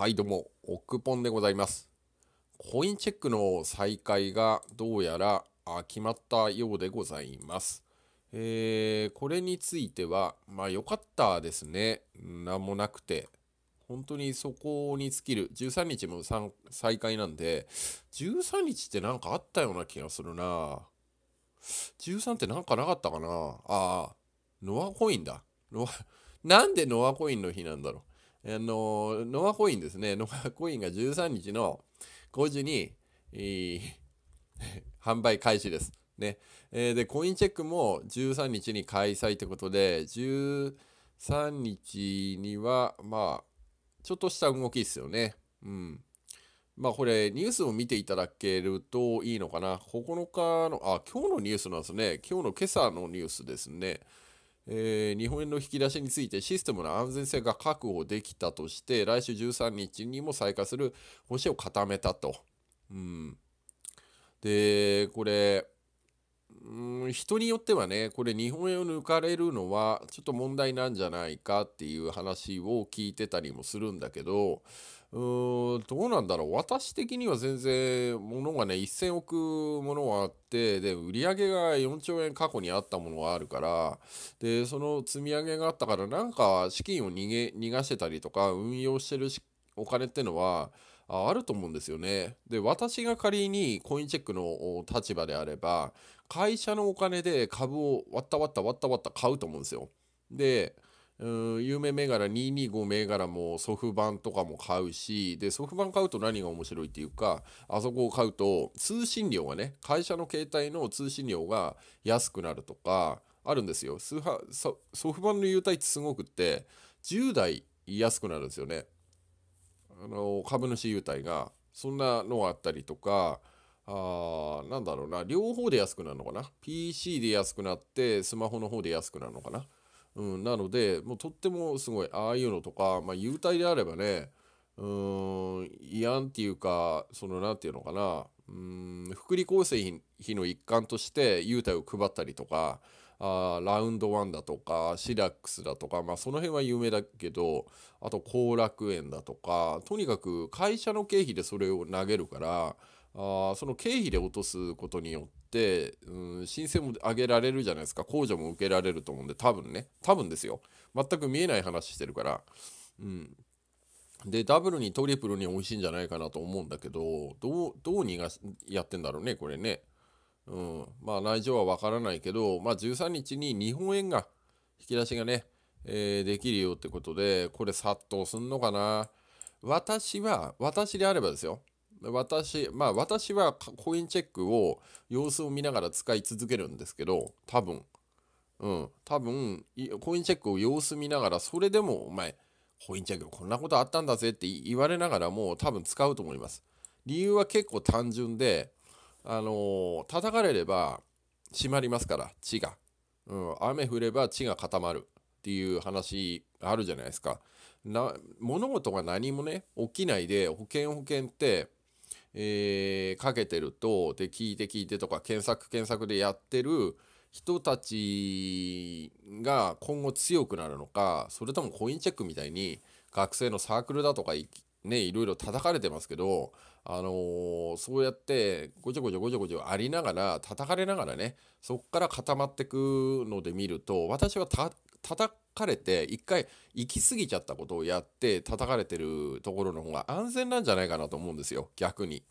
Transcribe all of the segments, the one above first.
はいどうも、オックポンでございます。コインチェックの再開がどうやら決まったようでございます。えー、これについては、まあ良かったですね。なんもなくて。本当にそこに尽きる。13日も再開なんで、13日ってなんかあったような気がするな。13ってなんかなかったかなああ、ノアコインだ。ノア、なんでノアコインの日なんだろう。あのノアコインですね。ノアコインが13日の5時に、販売開始です。ね。えー、で、コインチェックも13日に開催ということで、13日には、まあ、ちょっとした動きですよね。うん。まあこれニュースを見ていただけるといいのかな。9日の、あ、今日のニュースなんですね。今日の今朝のニュースですね。えー、日本円の引き出しについてシステムの安全性が確保できたとして来週13日にも再開する方針を固めたと。うん、でこれうん人によってはねこれ日本円を抜かれるのはちょっと問題なんじゃないかっていう話を聞いてたりもするんだけどうーん、どうなんだろう。私的には全然、物がね、1000億ものはあって、で、売り上げが4兆円過去にあったものがあるから、で、その積み上げがあったから、なんか資金を逃げ、逃がしてたりとか、運用してるお金ってのは、あると思うんですよね。で、私が仮にコインチェックの立場であれば、会社のお金で株をわったわったわったわった買うと思うんですよ。で、うん有名銘柄225銘柄もソフバンとかも買うしでソフバン買うと何が面白いっていうかあそこを買うと通信料がね会社の携帯の通信料が安くなるとかあるんですよ。ソフバンの優待ってすごくって10台安くなるんですよね。あの株主優待がそんなのがあったりとかあなんだろうな両方で安くなるのかな？PC で安くなってスマホの方で安くなるのかな？うん、なのでもうとってもすごいああいうのとか、まあ、優待であればねうん慰安っていうかその何て言うのかなうん福利厚生費の一環として優待を配ったりとかあラウンドワンだとかシラックスだとか、まあ、その辺は有名だけどあと後楽園だとかとにかく会社の経費でそれを投げるからあその経費で落とすことによって、うん、申請も上げられるじゃないですか。控除も受けられると思うんで多分ね。多分ですよ。全く見えない話してるから、うん、でダブルにトリプルに美味しいんじゃないかなと思うんだけどどうどうにがやってんだろうねこれね、うん、まあ内情はわからないけど、まあ、13日に日本円が引き出しがね、えー、できるよってことでこれ殺到すんのかな。私は私であればですよ。私まあ私はコインチェックを様子を見ながら使い続けるんですけど多分。うん。多分コインチェックを様子見ながらそれでもお前コインチェックこんなことあったんだぜって言われながらも多分使うと思います。理由は結構単純であのー、叩かれれば閉まりますから血が、うん、雨降れば血が固まる。っていう話あるじゃないですか。な物事が何もね起きないで保険保険ってえー、かけてるとで聞いて聞いてとか検索検索でやってる人たちが今後強くなるのかそれともコインチェックみたいに学生のサークルだとかねいろいろ叩かれてますけどあのー、そうやってごちょごちょごちょごちょありながら叩かれながらねそこから固まってくので見ると私はた叩かれて一回行き過ぎちゃったことをやって叩かれてるところの方が安全なんじゃないかなと思うんですよ。逆に。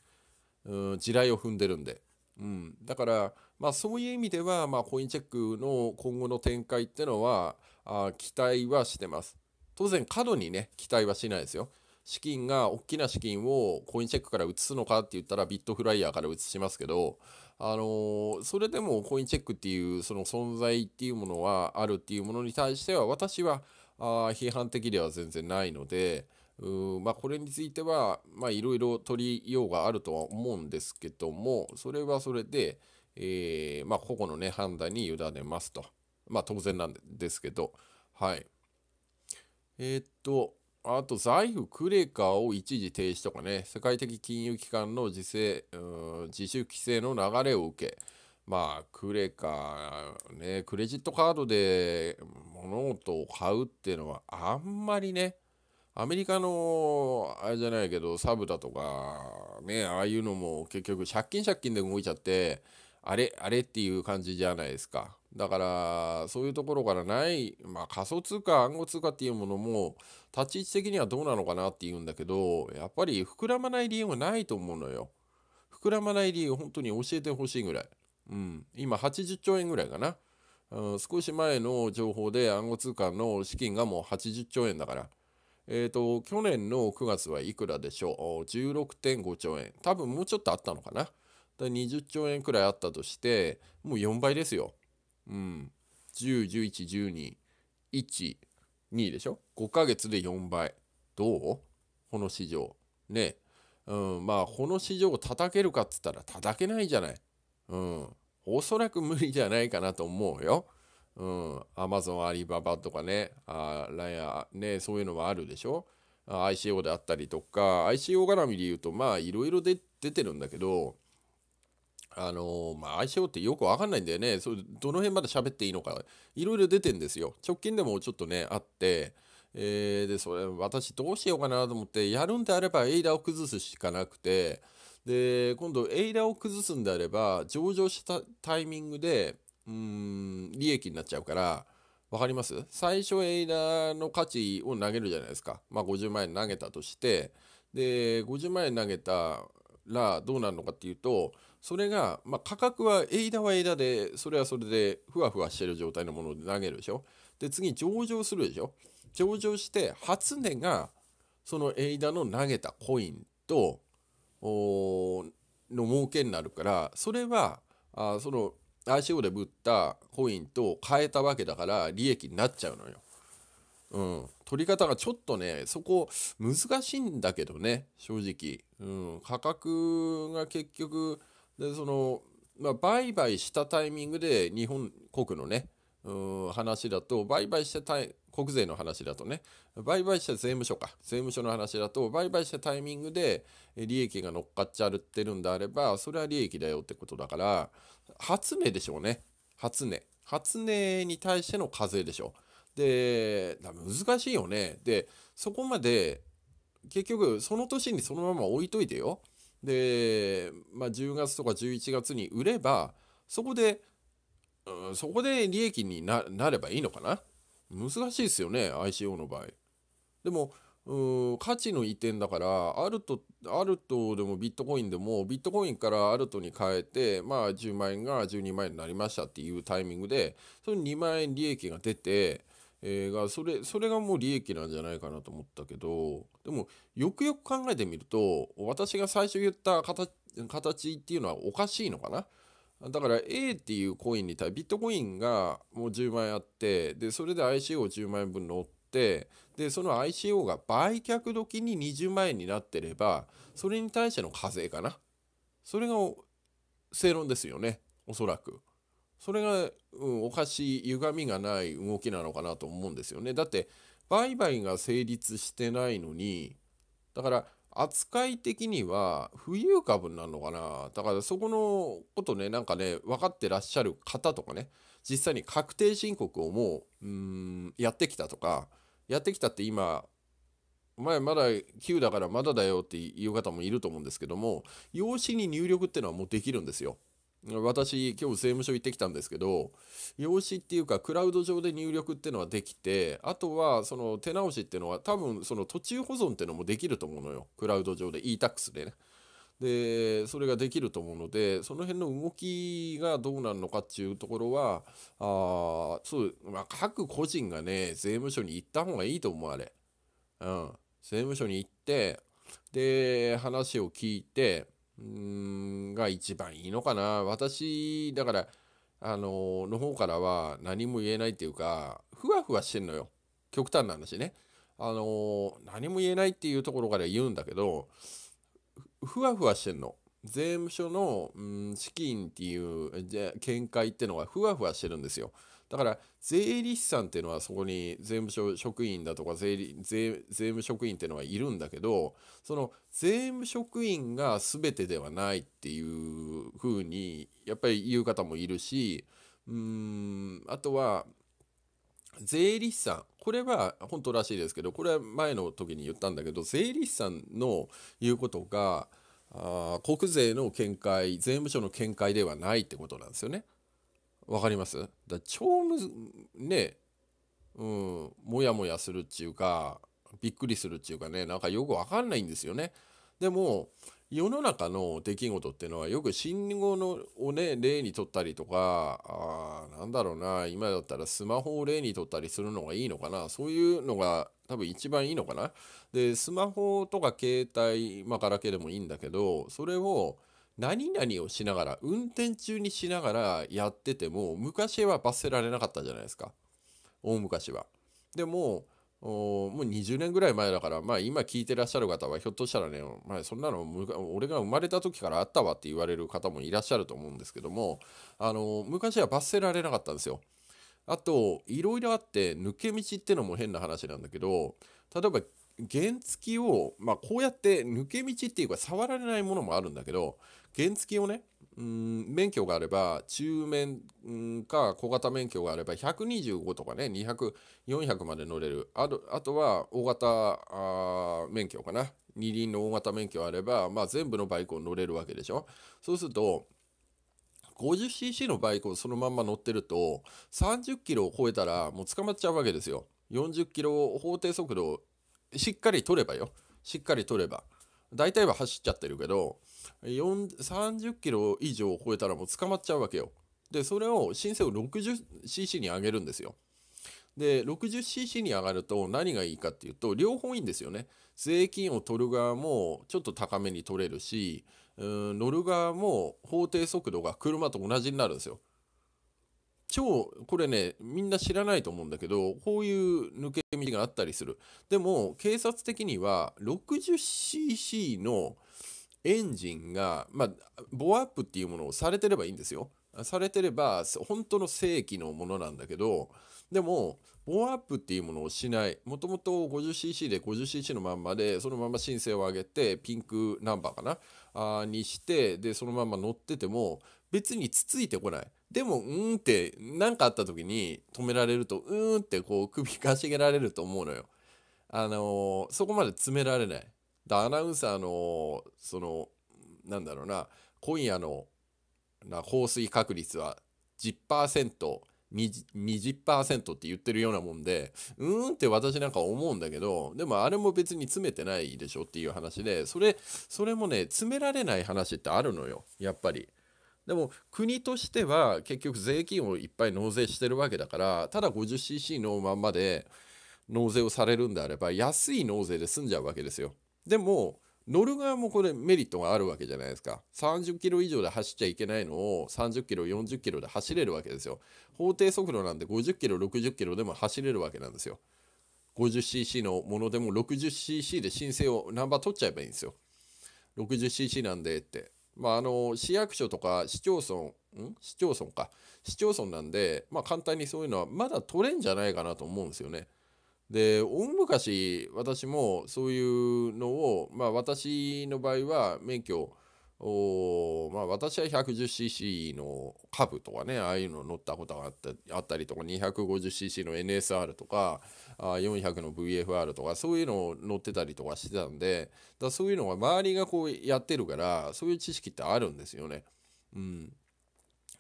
うん地雷を踏んでるんで、うん、だからまあそういう意味では、まあ、コインチェックの今後の展開ってのはあ期待はしてます。当然過度にね期待はしないですよ。資金が大きな資金をコインチェックから移すのかって言ったらビットフライヤーから移しますけどあの、それでもコインチェックっていうその存在っていうものはあるっていうものに対しては私はあ批判的では全然ないのでうまあ、これについてはいろいろ取りようがあるとは思うんですけどもそれはそれで、えー、まあ、個々の、ね、判断に委ねますと、まあ、当然なんですけど。はい。えー、っとあと財布クレカを一時停止とかね、世界的金融機関の自制、自主規制の流れを受け、まあ、クレカ、ね、クレジットカードで物事を買うっていうのはあんまりね、アメリカのあれじゃないけどサブだとかねああいうのも結局借金借金で動いちゃってあれあれっていう感じじゃないですか。だからそういうところからないまあ仮想通貨暗号通貨っていうものも立ち位置的にはどうなのかなっていうんだけどやっぱり膨らまない理由はないと思うのよ。膨らまない理由本当に教えてほしいぐらい。うん。今80兆円ぐらいかな、うん、少し前の情報で暗号通貨の資金がもう80兆円だから。えっ、ー、と去年の9月はいくらでしょう？16.5兆円。多分もうちょっとあったのかな。20兆円くらいあったとしてもう4倍ですよ。うん、10、11、12、1、2でしょ ?5 ヶ月で4倍。どう？この市場。ね。うん、まあ、この市場を叩けるかっつったら叩けないじゃない。うん。おそらく無理じゃないかなと思うよ。うん。アマゾン、アリババとかね、あライア、ね、そういうのもあるでしょ ?ICO であったりとか、ICO 絡みで言うと、まあ、いろいろ出てるんだけど、あのまあ、相性ってよくわかんないんだよね。そどの辺まで喋っていいのか。いろいろ出てんですよ。直近でもちょっとね、あって、えー、で、それ、私どうしようかなと思って、やるんであればエイダを崩すしかなくて、で、今度エイダを崩すんであれば、上場したタイミングで、うん、利益になっちゃうから、わかります？最初エイダの価値を投げるじゃないですか。まあ50万円投げたとして、で、50万円投げたらどうなるのかっていうと、それが、まあ、価格は枝は枝でそれはそれでふわふわしてる状態のもので投げるでしょ。で次上場するでしょ。上場して初値がその枝の投げたコインとの儲けになるからそれはあその ICO でぶったコインと変えたわけだから利益になっちゃうのよ。うん、取り方がちょっとねそこ難しいんだけどね正直、うん、価格が結局でその、まあ、売買したタイミングで日本国のねう話だと売買した国税の話だとね売買した税務署か税務署の話だと売買したタイミングで利益が乗っかっちゃってるんであればそれは利益だよってことだから初値でしょうね。初値初値に対しての課税でしょで難しいよね。でそこまで結局その年にそのまま置いといてよ。で、まあ、10月とか11月に売ればそこで、うん、そこで利益になればいいのかな？難しいですよね ICO の場合。でもうん価値の移転だからアルトアルトでもビットコインでもビットコインからアルトに変えてまあ10万円が12万円になりましたっていうタイミングでその2万円利益が出てえ、がそれそれがもう利益なんじゃないかなと思ったけどでもよくよく考えてみると私が最初言った形っていうのはおかしいのかな？だから A っていうコインに対しビットコインがもう10万円あってでそれで ICO10 万円分乗ってでその ICO が売却時に20万円になってればそれに対しての課税かな？それが正論ですよねおそらく。それが、うん、おかしい歪みがない動きなのかなと思うんですよね。だって売買が成立してないのにだから扱い的には浮遊株なのかなだからそこのことねなんかね分かってらっしゃる方とかね実際に確定申告をもううんやってきたとかやってきたって今前まだ9だからまだだよっていう方もいると思うんですけども用紙に入力っていうのはもうできるんですよ。私今日税務署行ってきたんですけど用紙っていうかクラウド上で入力っていうのはできてあとはその手直しっていうのは多分その途中保存っていうのもできると思うのよ。クラウド上で e-tax でね。でそれができると思うのでその辺の動きがどうなるのかっていうところはあそう、まあ、各個人がね税務署に行った方がいいと思うあれ、うん、税務署に行ってで話を聞いてうんが一番いいのかな。私だからあのの方からは何も言えないっていうかふわふわしてんのよ。極端な話ね。あの何も言えないっていうところから言うんだけどふわふわしてんの。税務署の、うん、資金っていう見解ってのはふわふわしてるんですよ。だから税理士さんっていうのはそこに税務署職員だとか税税税務職員っていうのはいるんだけどその税務職員が全てではないっていうふうにやっぱり言う方もいるしうんあとは税理士さんこれは本当らしいですけどこれは前の時に言ったんだけど税理士さんの言うことがあ国税の見解税務署の見解ではないってことなんですよね。わかります？だ超むずねうんもやもやするっていうかびっくりするっていうかねなんかよくわかんないんですよね。でも世の中の出来事っていうのはよく信号のをね例にとったりとかあなんだろうな今だったらスマホを例にとったりするのがいいのかなそういうのが多分一番いいのかなでスマホとか携帯、まあ、ガラケーでもいいんだけどそれを何々をしながら運転中にしながらやってても昔は罰せられなかったじゃないですか大昔は。でももう20年ぐらい前だから、まあ、今聞いてらっしゃる方はひょっとしたらね、まあ、そんなの俺が生まれた時からあったわって言われる方もいらっしゃると思うんですけどもあの昔は罰せられなかったんですよ。あといろいろあって抜け道ってのも変な話なんだけど例えば原付を、まあ、こうやって抜け道っていうか触られないものもあるんだけど原付をねうん免許があれば中免か小型免許があれば125とかね200400まで乗れる。あとあとは大型免許かな。二輪の大型免許があれば、まあ、全部のバイクを乗れるわけでしょ。そうすると 50cc のバイクをそのまんま乗ってると30キロを超えたらもう捕まっちゃうわけですよ。40キロ法定速度しっかり取ればよ。しっかり取れば。大体は走っちゃってるけど30キロ以上超えたらもう捕まっちゃうわけよ。でそれを申請を 60cc に上げるんですよ。で 60cc に上がると何がいいかっていうと両方いいんですよね。税金を取る側もちょっと高めに取れるしうん乗る側も法定速度が車と同じになるんですよ。超これねみんな知らないと思うんだけどこういう抜け道があったりする。でも警察的には 60cc のエンジンが、まあ、ボアアップっていうものをされてればいいんですよ。されてれば本当の正規のものなんだけどでもボアアップっていうものをしないもともと 50cc で 50cc のまんまでそのまま申請を上げてピンクナンバーかな？あにしてでそのまま乗ってても別につついてこないでもうんって何かあった時に止められるとうんってこう首かしげられると思うのよあのー、そこまで詰められないだアナウンサーのそのなんだろうな今夜のな降水確率は 10%20% 20%って言ってるようなもんでうーんって私なんか思うんだけどでもあれも別に詰めてないでしょっていう話でそれそれもね詰められない話ってあるのよやっぱり。でも国としては結局税金をいっぱい納税してるわけだからただ 50cc のまんまで納税をされるんであれば安い納税で済んじゃうわけですよ。でも乗る側もこれメリットがあるわけじゃないですか。30キロ以上で走っちゃいけないのを30キロ40キロで走れるわけですよ。法定速度なんで50キロ60キロでも走れるわけなんですよ。50cc のものでも 60cc で申請をナンバー取っちゃえばいいんですよ。60cc なんでって。まああの市役所とか市町村ん？市町村か。市町村なんでまあ簡単にそういうのはまだ取れんじゃないかなと思うんですよね。で大昔私もそういうのをまあ私の場合は免許おまあ私は 110cc の株とかねああいうの乗ったことがあったあったりとか 250cc の NSR とかあ400の VFR とかそういうのを乗ってたりとかしてたんでだそういうのが周りがこうやってるからそういう知識ってあるんですよね。うん、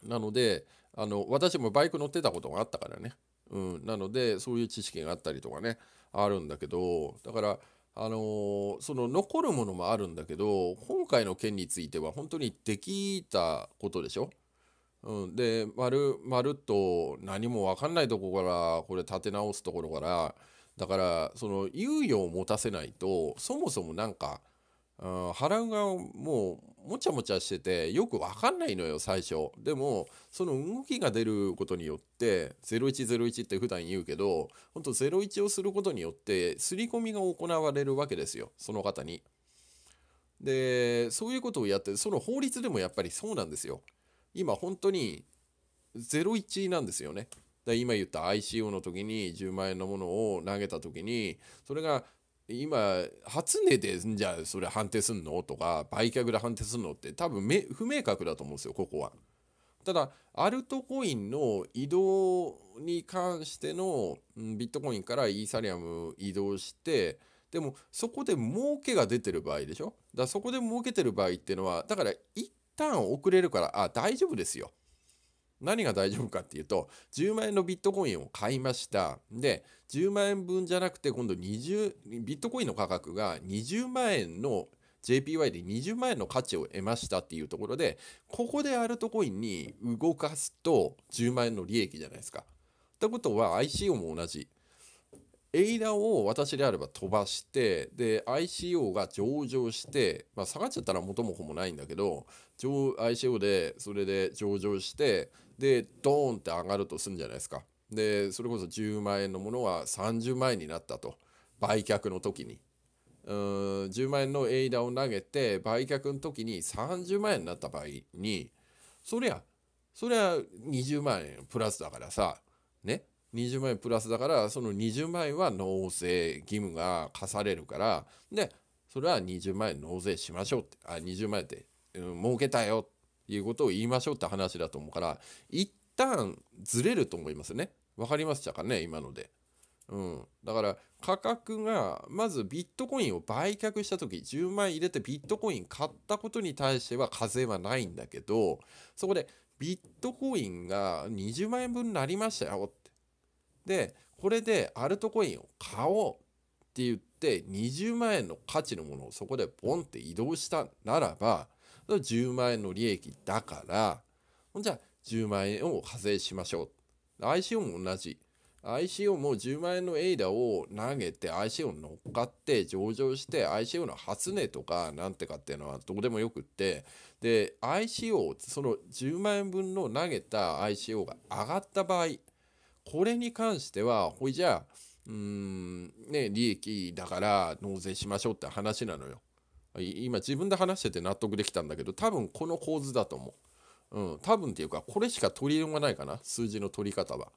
なのであの私もバイク乗ってたことがあったからね。うん、なのでそういう知識があったりとかねあるんだけどだからあのー、その残るものもあるんだけど今回の件については本当にできたことでしょ、うん、でまるまるっと何も分かんないとこからこれ立て直すところからだからその猶予を持たせないとそもそも何か払う側もうもちゃもちゃしててよく分かんないのよ最初でもその動きが出ることによって0101って普段言うけど本当01をすることによって刷り込みが行われるわけですよその方に。でそういうことをやってその法律でもやっぱりそうなんですよ。今本当に01なんですよね。だ今言った ICO の時に10万円のものを投げた時にそれが今初値でじゃあそれ判定すんの？とか売却で判定すんのって多分不明確だと思うんですよここは。ただ、アルトコインの移動に関してのビットコインからイーサリアム移動して、でもそこで儲けが出てる場合でしょ？だからそこで儲けてる場合っていうのは、だから一旦遅れるから、あ、大丈夫ですよ。何が大丈夫かっていうと、10万円のビットコインを買いました。で、10万円分じゃなくて、今度20、ビットコインの価格が20万円の JPY で20万円の価値を得ましたっていうところで、ここでアルトコインに動かすと10万円の利益じゃないですか。ってことは ICO も同じ。エイダを私であれば飛ばして、で、ICO が上場して、まあ、下がっちゃったら元も子もないんだけど、ICO でそれで上場して、で、ドーンって上がるとするんじゃないですか。で、それこそ10万円のものは30万円になったと。売却の時に。うん10万円のエイダを投げて売却の時に30万円になった場合にそりゃそりゃ20万円プラスだからさね？20万円プラスだからその20万円は納税義務が課されるからでそれは20万円納税しましょうってあ20万円って、うん、儲けたよっていうことを言いましょうって話だと思うから一旦ずれると思いますねわかりましたかね今ので。うん、だから価格がまずビットコインを売却した時10万円入れてビットコイン買ったことに対しては課税はないんだけどそこでビットコインが20万円分になりましたよって。でこれでアルトコインを買おうって言って20万円の価値のものをそこでボンって移動したならば10万円の利益だからじゃあ10万円を課税しましょう ICO も同じ。ICO も10万円のエイダを投げて ICO に乗っかって上場して ICO の初値とかなんてかっていうのはどこでもよくって。で ICO その10万円分の投げた ICO が上がった場合これに関してはほいじゃあうんね利益だから納税しましょうって話なのよ。今自分で話してて納得できたんだけど多分この構図だと思う。うん多分っていうかこれしか取りようがないかな数字の取り方は。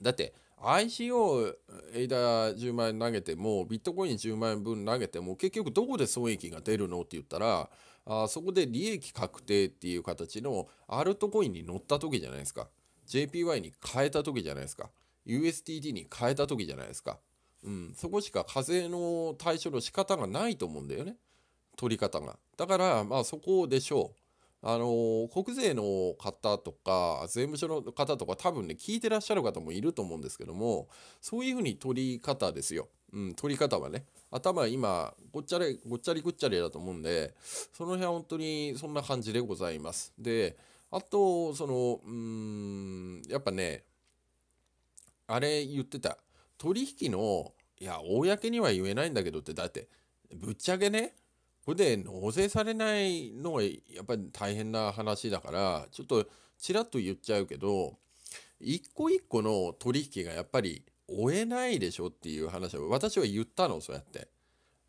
だって ICO エイダー10万円投げてもビットコイン10万円分投げても結局どこで損益が出るのって言ったらあそこで利益確定っていう形のアルトコインに乗った時じゃないですか。JPY に変えた時じゃないですか。USDT に変えた時じゃないですか、うん、そこしか課税の対処の仕方がないと思うんだよね。取り方が。だからまあそこでしょう。あの国税の方とか税務署の方とか多分ね聞いてらっしゃる方もいると思うんですけどもそういうふうに取り方ですよ、うん、取り方はね。頭今ごっちゃりごっちゃりぐっちゃりだと思うんでその辺は本当にそんな感じでございます。であとそのうんやっぱねあれ言ってた。取引のいや公には言えないんだけどってだってぶっちゃけねこれで納税されないのがやっぱり大変な話だからちょっとちらっと言っちゃうけど一個一個の取引がやっぱり追えないでしょっていう話を私は言ったのそうやって。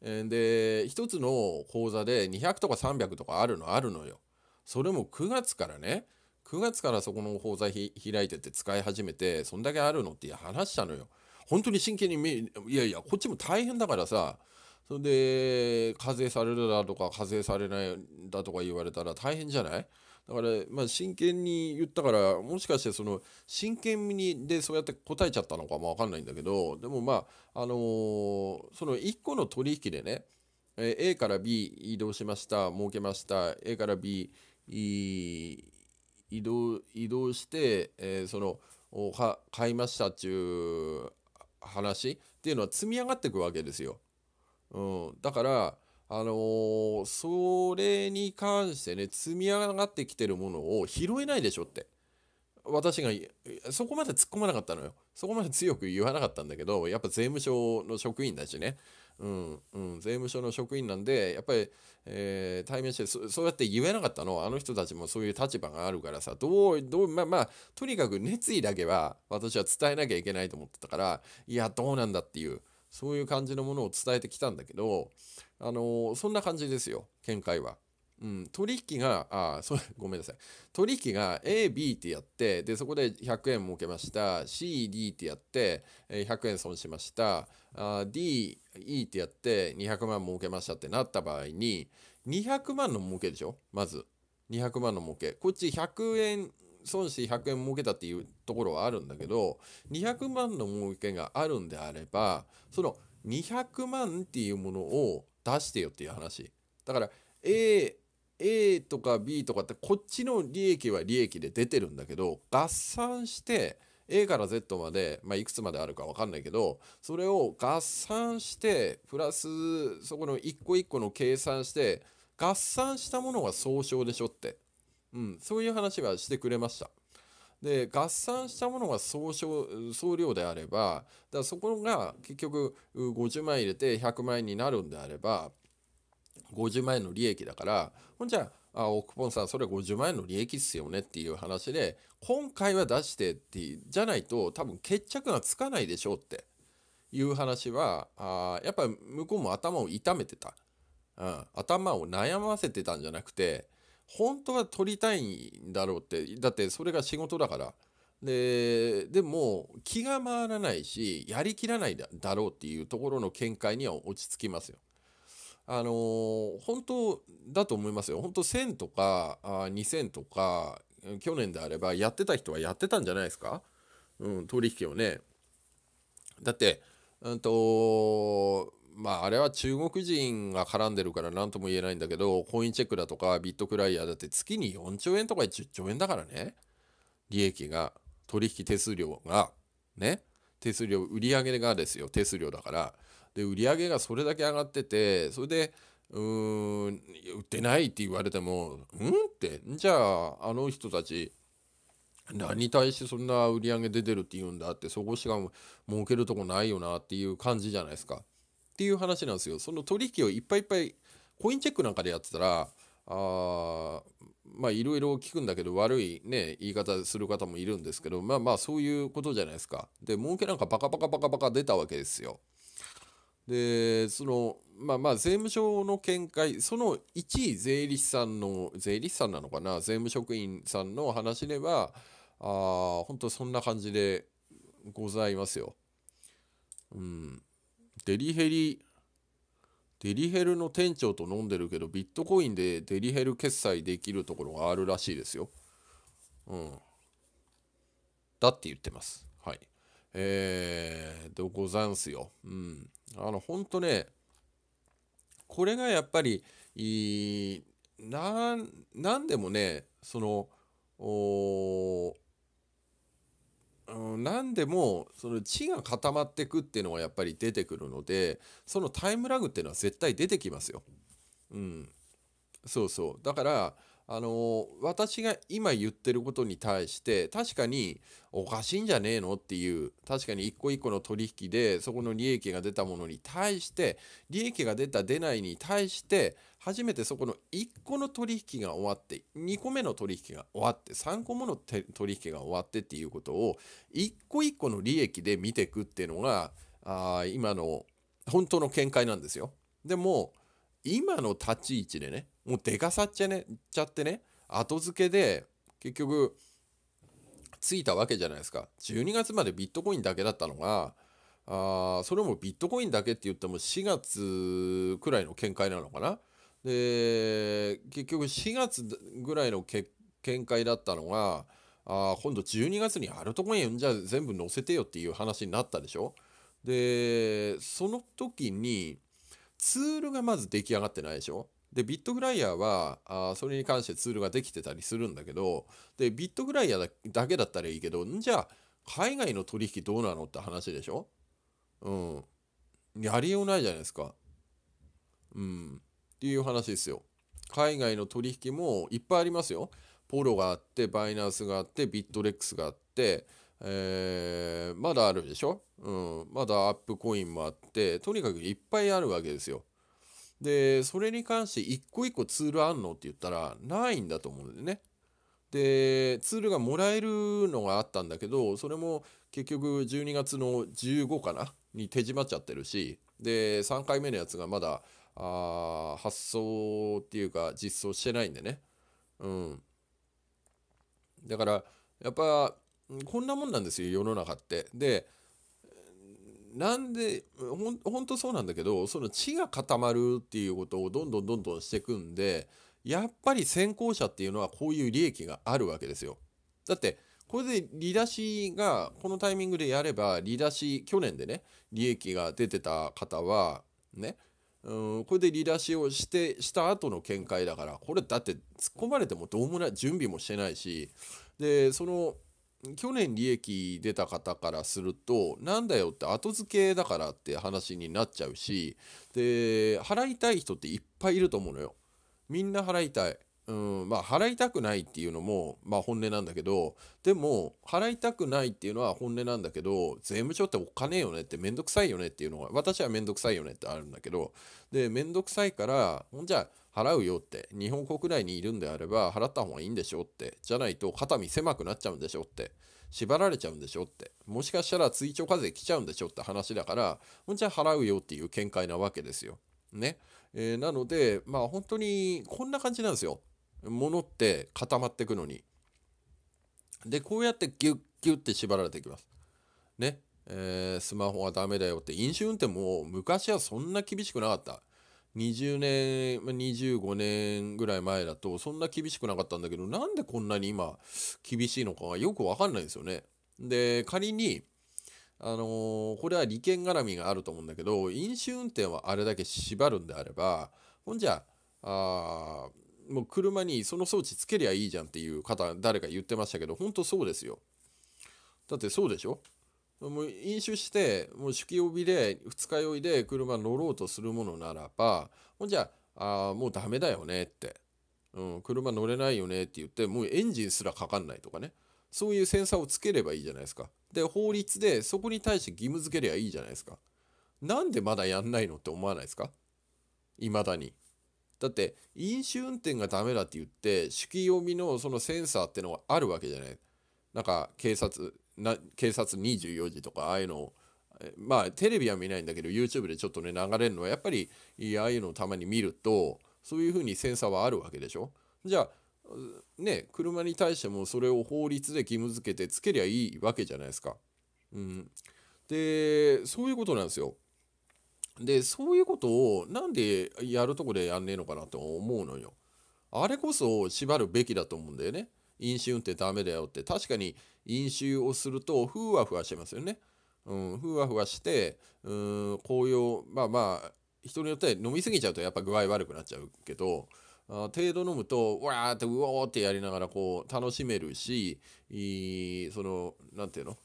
で一つの口座で200とか300とかあるのあるのよ。それも9月からね9月からそこの口座開いてて使い始めてそんだけあるのって話したのよ。本当に真剣に見いやいやこっちも大変だからさそれで課税されるだとか課税されないだとか言われたら大変じゃない？だから、まあ、真剣に言ったからもしかしてその真剣にでそうやって答えちゃったのかも分かんないんだけどでもまああのー、その1個の取引でね A から B 移動しました儲けました A から B 移動移動して、えー、その買いましたっていう話っていうのは積み上がっていくわけですよ。うん、だからあのー、それに関してね積み上がってきてるものを拾えないでしょって。私がそこまで突っ込まなかったのよ。そこまで強く言わなかったんだけどやっぱ税務署の職員だしね。うんうん、税務署の職員なんでやっぱり、えー、対面してそうやって言えなかったの。あの人たちもそういう立場があるからさどうどうままあとにかく熱意だけは私は伝えなきゃいけないと思ってたからいやどうなんだっていう。そういう感じのものを伝えてきたんだけど、あのー、そんな感じですよ、見解は。うん、取引が、あ、そ ごめんなさい。取引が A、B ってやって、で、そこで100円儲けました。C、D ってやって、100円損しました。D、E ってやって200万儲けましたってなった場合に、200万の儲けでしょ？まず。200万の儲けこっち100円損して100円儲けたっていうところはあるんだけど200万の儲けがあるんであればその200万っていうものを出してよっていう話。だから A, A とか B とかってこっちの利益は利益で出てるんだけど合算して A から Z まで、まあ、いくつまであるか分かんないけどそれを合算してプラスそこの一個一個の計算して合算したものが総称でしょって、うん、そういう話はしてくれました。で合算したものが総称総量であればだそこが結局50万入れて100万円になるんであれば50万円の利益だからほんじゃあオクポンさんそれ50万円の利益っすよねっていう話で今回は出してってじゃないと多分決着がつかないでしょうっていう話はあやっぱり向こうも頭を痛めてた、うん、頭を悩ませてたんじゃなくて本当は取りたいんだろうってだってそれが仕事だからででも気が回らないしやりきらないだろうっていうところの見解には落ち着きますよ。あのー、本当だと思いますよ。本当1000とかあ2000とか去年であればやってた人はやってたんじゃないですか、うん、取引をね。だって、うんとまああれは中国人が絡んでるから何とも言えないんだけどコインチェックだとかビットクライヤーだって月に4兆円とか10兆円だからね。利益が取引手数料がね。手数料売上がですよ。手数料だから。で売上がそれだけ上がっててそれでうーん売ってないって言われてもうんって。じゃああの人たち何に対してそんな売り上げ出てるって言うんだってそこしか儲けるとこないよなっていう感じじゃないですか。っていう話なんですよ。その取引をいっぱいいっぱいコインチェックなんかでやってたらあまあいろいろ聞くんだけど悪いね言い方する方もいるんですけどまあまあそういうことじゃないですか。で儲けなんかバカバカバカバカ出たわけですよ。でそのまあまあ税務署の見解その1位税理士さんの税理士さんなのかな？税務職員さんの話ではあ本当そんな感じでございますよ。うん、デリヘリデリヘルの店長と飲んでるけどビットコインでデリヘル決済できるところがあるらしいですよ。うん。だって言ってます。はい。えー、でござんすよ。うん。あの、ほんとね、これがやっぱり、いなんなんでもね、その、お何でもその地が固まってくっていうのがやっぱり出てくるのでそのタイムラグっていうのは絶対出てきますよ。うん、そうそうだからあの私が今言ってることに対して確かにおかしいんじゃねえのっていう確かに一個一個の取引でそこの利益が出たものに対して利益が出た出ないに対して初めてそこの1個の取引が終わって2個目の取引が終わって3個目の取引が終わってっていうことを一個一個の利益で見ていくっていうのがあ今の本当の見解なんですよ。でも今の立ち位置でねもうでかさっちゃ,、ね、ちゃってね後付けで結局ついたわけじゃないですか。12月までビットコインだけだったのがあそれもビットコインだけって言っても4月くらいの見解なのかな。で結局4月ぐらいの見解だったのがあ今度12月にあるとこにじゃあ全部載せてよっていう話になったでしょ。でその時にツールがまず出来上がってないでしょ？でビットフライヤーはあそれに関してツールができてたりするんだけどでビットフライヤーだけだったらいいけどんじゃあ海外の取引どうなのって話でしょ？うん。やりようないじゃないですか。うん。っていう話ですよ。海外の取引もいっぱいありますよ。ポロがあってバイナンスがあってビットレックスがあってえー、まだあるでしょ、うん、まだアップコインもあってとにかくいっぱいあるわけですよ。でそれに関して一個一個ツールあんのって言ったらないんだと思うんでね。でツールがもらえるのがあったんだけどそれも結局12月の15かな？に手締まっちゃってるしで3回目のやつがまだあ発送っていうか実装してないんでね。うん、だからやっぱこんなもんなんですよ世の中って。でなんでほんとそうなんだけどその地が固まるっていうことをどんどんどんどんしていくんでやっぱり先行者っていうのはこういう利益があるわけですよ。だってこれで利出しがこのタイミングでやれば利出し去年でね利益が出てた方はねうんこれで利出しをしてした後の見解だからこれだって突っ込まれてもどうもない準備もしてないしでその去年利益出た方からするとなんだよって後付けだからって話になっちゃうしで払いたい人っていっぱいいると思うのよ。みんな払いたい。うん、まあ払いたくないっていうのもまあ本音なんだけどでも払いたくないっていうのは本音なんだけど税務署ってお金よねってめんどくさいよねっていうのが私はめんどくさいよねってあるんだけどでめんどくさいからほんじゃあ払うよって日本国内にいるんであれば払った方がいいんでしょってじゃないと肩身狭くなっちゃうんでしょって縛られちゃうんでしょってもしかしたら追徴課税来ちゃうんでしょって話だからほんじゃ払うよっていう見解なわけですよ。ね。えー、なのでまあ本当にこんな感じなんですよ。ものって固まっていくのに。で、こうやってギュッギュッて縛られていきます。ね。えー、スマホはダメだよって、飲酒運転も昔はそんな厳しくなかった。20年、25年ぐらい前だとそんな厳しくなかったんだけど、なんでこんなに今厳しいのかがよくわかんないんですよね。で、仮に、あのー、これは利権絡みがあると思うんだけど、飲酒運転はあれだけ縛るんであれば、ほんじゃあ、もう車にその装置つけりゃいいじゃんっていう方誰か言ってましたけど本当そうですよだってそうでしょ？もう飲酒してもう酒気帯びで二日酔いで車乗ろうとするものならばほんじゃあもうダメだよねって、うん、車乗れないよねって言ってもうエンジンすらかかんないとかね。そういうセンサーをつければいいじゃないですか。で法律でそこに対して義務付けりゃいいじゃないですか。なんでまだやんないのって思わないですか？未だに。だって飲酒運転がダメだって言って酒気帯びのそのセンサーってのがあるわけじゃない。なんか警察な警察24時とかああいうのまあテレビは見ないんだけど YouTube でちょっとね流れるのはやっぱりああいうのをたまに見るとそういうふうにセンサーはあるわけでしょ？じゃあね車に対してもそれを法律で義務付けてつけりゃいいわけじゃないですか。うん、でそういうことなんですよ。でそういうことをなんでやるとこでやんねえのかなと思うのよ。あれこそ縛るべきだと思うんだよね。飲酒運転ダメだよって確かに飲酒をするとふわふわしますよね。うん、ふわふわしてうん紅葉まあまあ人によって飲みすぎちゃうとやっぱ具合悪くなっちゃうけどあ程度飲むとわーってうおーってやりながらこう楽しめるしいその何て言うの？